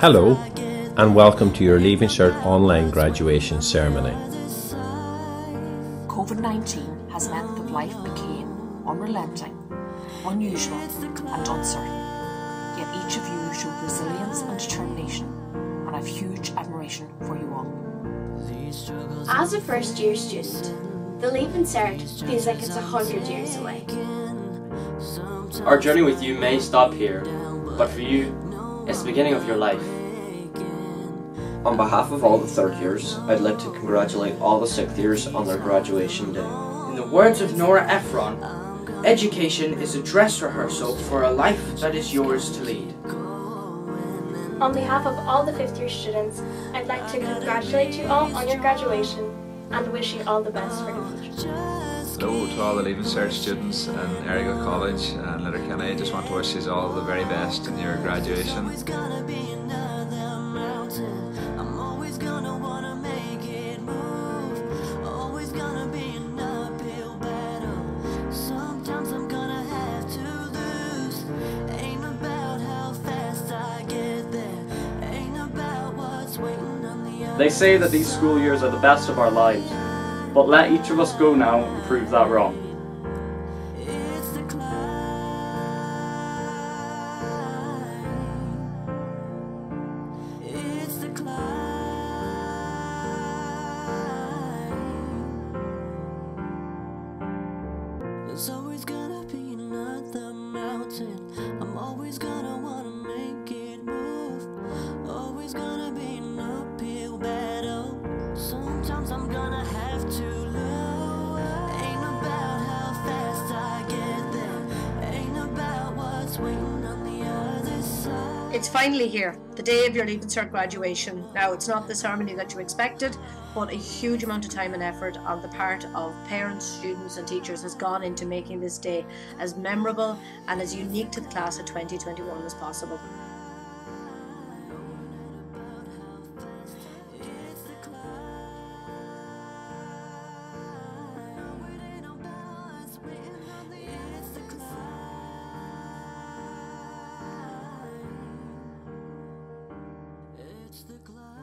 Hello, and welcome to your Leaving Cert online graduation ceremony. COVID 19 has meant that life became unrelenting, unusual, and uncertain. Yet each of you showed resilience and determination, and I have huge admiration for you all. As a first year student, the Leaving Cert feels like it's a hundred years away. Our journey with you may stop here, but for you, it's the beginning of your life. On behalf of all the third years, I'd like to congratulate all the sixth years on their graduation day. In the words of Nora Ephron, education is a dress rehearsal for a life that is yours to lead. On behalf of all the fifth year students, I'd like to congratulate you all on your graduation and wish you all the best for the future. Hello to all the Leaving Cert students in Errigal College and Letterkenny. I just want to wish you all the very best in your graduation. Always gonna be another mountain. I'm always gonna wanna make it move. Always gonna be an uphill battle. Sometimes I'm gonna have to lose. Ain't about how fast I get there. Ain't about what's waiting on the other They say that these school years are the best of our lives, but let each of us go now and prove that wrong. Always gonna be It's finally here, the day of your Leaving Cert graduation. Now, it's not the ceremony that you expected, but a huge amount of time and effort on the part of parents, students, and teachers has gone into making this day as memorable and as unique to the class of 2021 as possible. It's the climb.